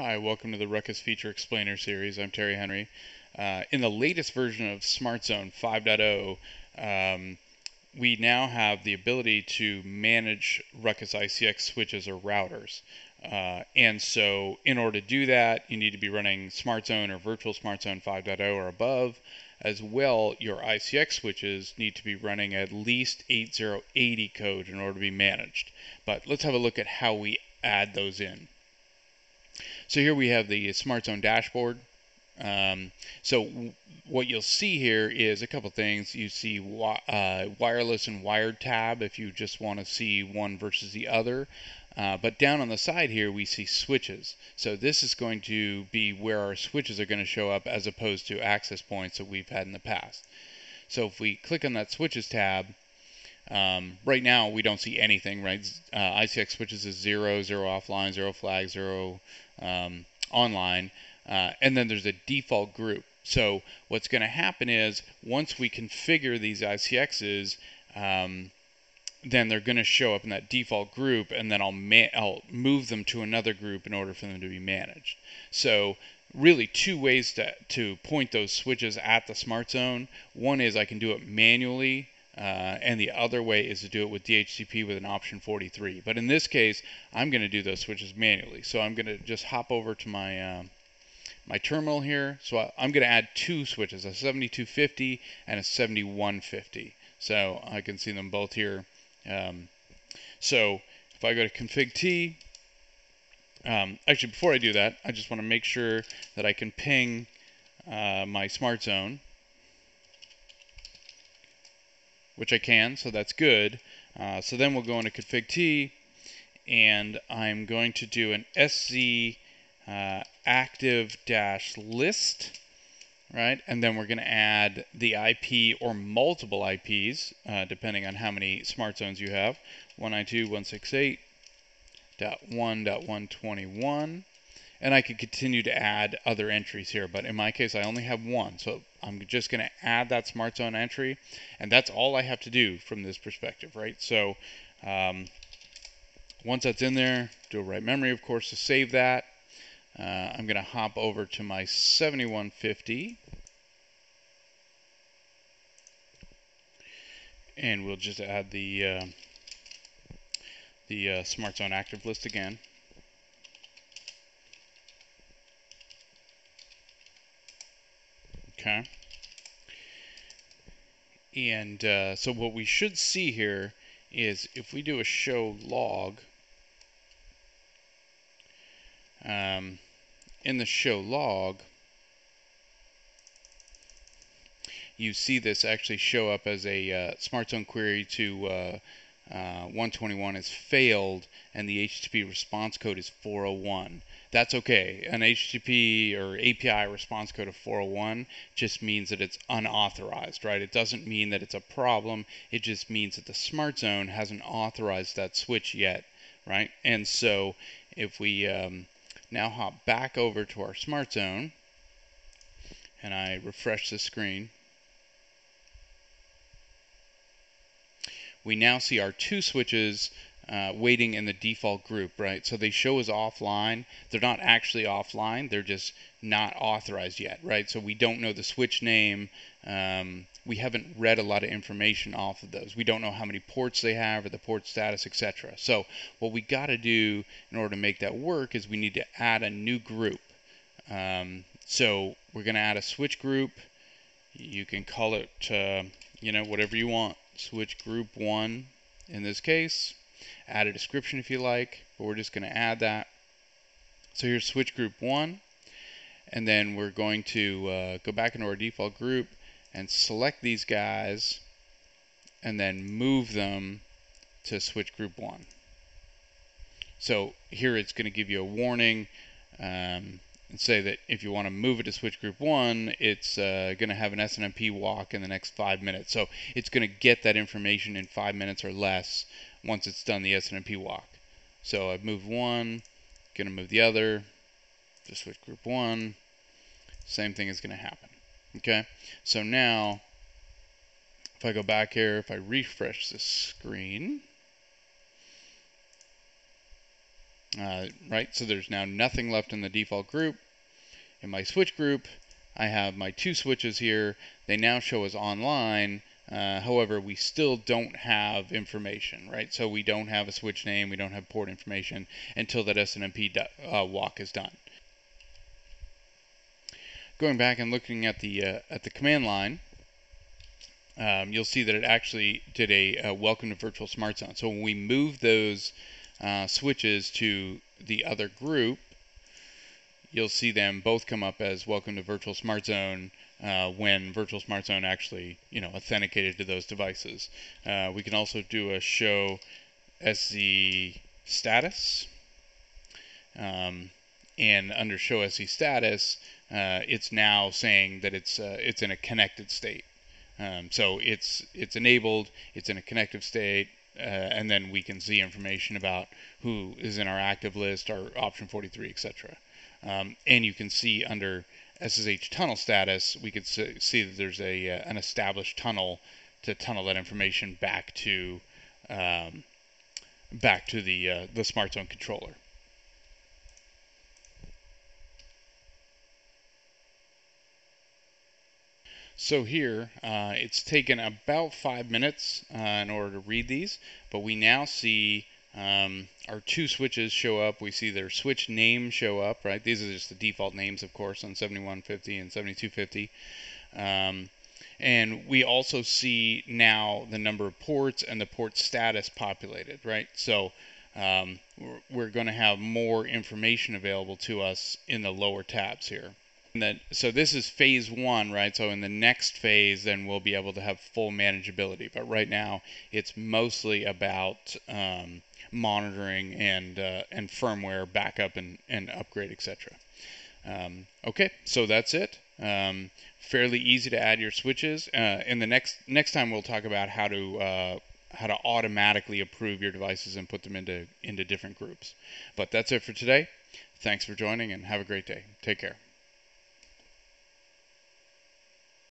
Hi, welcome to the Ruckus Feature Explainer series. I'm Terry Henry. Uh, in the latest version of SmartZone 5.0, um, we now have the ability to manage Ruckus ICX switches or routers. Uh, and so, in order to do that, you need to be running SmartZone or Virtual SmartZone 5.0 or above. As well, your ICX switches need to be running at least 8080 code in order to be managed. But let's have a look at how we add those in. So here we have the SmartZone dashboard. Um, so what you'll see here is a couple things. You see uh, wireless and wired tab if you just want to see one versus the other. Uh, but down on the side here, we see switches. So this is going to be where our switches are going to show up as opposed to access points that we've had in the past. So if we click on that switches tab, um, right now we don't see anything, right? Uh, ICX switches is zero, zero offline, zero flag, zero um, online, uh, and then there's a default group. So what's going to happen is once we configure these ICXs, um, then they're going to show up in that default group, and then I'll I'll move them to another group in order for them to be managed. So really two ways to, to point those switches at the smart zone. One is I can do it manually uh, and the other way is to do it with DHCP with an option 43. But in this case, I'm going to do those switches manually. So I'm going to just hop over to my uh, my terminal here. So I, am going to add two switches, a 7250 and a 7150. So I can see them both here. Um, so if I go to config T, um, actually before I do that, I just want to make sure that I can ping uh, my smart zone which I can, so that's good. Uh, so then we'll go into config T, and I'm going to do an SZ uh, active dash list, right? And then we're going to add the IP or multiple IPs, uh, depending on how many smart zones you have. 192.168.1.121 and I could continue to add other entries here, but in my case, I only have one. So I'm just going to add that smart zone entry, and that's all I have to do from this perspective, right? So um, once that's in there, do a write memory, of course, to save that. Uh, I'm going to hop over to my 7150. And we'll just add the uh, the uh, Smart Zone active list again. Okay. And uh, so what we should see here is if we do a show log, um, in the show log, you see this actually show up as a uh, SmartZone query to uh, uh, 121 has failed and the HTTP response code is 401 that's okay. An HTTP or API response code of 401 just means that it's unauthorized, right? It doesn't mean that it's a problem. It just means that the smart zone hasn't authorized that switch yet, right? And so if we um, now hop back over to our smart zone and I refresh the screen, we now see our two switches uh, waiting in the default group, right? So they show as offline. They're not actually offline. They're just not authorized yet, right? So we don't know the switch name. Um, we haven't read a lot of information off of those. We don't know how many ports they have or the port status, etc. So what we got to do in order to make that work is we need to add a new group. Um, so we're going to add a switch group. You can call it, uh, you know, whatever you want. Switch group one in this case add a description if you like, but we're just going to add that. So here's switch group 1, and then we're going to uh, go back into our default group and select these guys and then move them to switch group 1. So here it's going to give you a warning um, and say that if you want to move it to switch group 1, it's uh, going to have an SNMP walk in the next 5 minutes. So it's going to get that information in 5 minutes or less once it's done the SNMP walk. So I've moved one, going to move the other, just switch group one, same thing is going to happen. Okay, so now if I go back here, if I refresh the screen, uh, right? So there's now nothing left in the default group. In my switch group, I have my two switches here. They now show as online. Uh, however, we still don't have information, right? So we don't have a switch name, we don't have port information until that SNMP uh, walk is done. Going back and looking at the uh, at the command line, um, you'll see that it actually did a, a, welcome to virtual smart zone. So when we move those uh, switches to the other group, you'll see them both come up as welcome to virtual smart zone uh, when virtual smart zone actually you know authenticated to those devices. Uh, we can also do a show SZ status. Um, and under show SZ status, uh, it's now saying that it's uh, it's in a connected state. Um, so it's it's enabled, it's in a connective state, uh, and then we can see information about who is in our active list, our option 43, etc. Um, and you can see under SSH tunnel status, we could see that there's a uh, an established tunnel to tunnel that information back to um, back to the uh, the smart zone controller. So here, uh, it's taken about five minutes uh, in order to read these, but we now see um, our two switches show up. We see their switch name show up, right? These are just the default names, of course, on 7150 and 7250. Um, and we also see now the number of ports and the port status populated, right? So um, we're, we're going to have more information available to us in the lower tabs here that so this is phase one, right? So in the next phase, then we'll be able to have full manageability. But right now, it's mostly about um, monitoring and uh, and firmware backup and, and upgrade, etc. Um, okay, so that's it. Um, fairly easy to add your switches. Uh, in the next next time, we'll talk about how to uh, how to automatically approve your devices and put them into into different groups. But that's it for today. Thanks for joining and have a great day. Take care.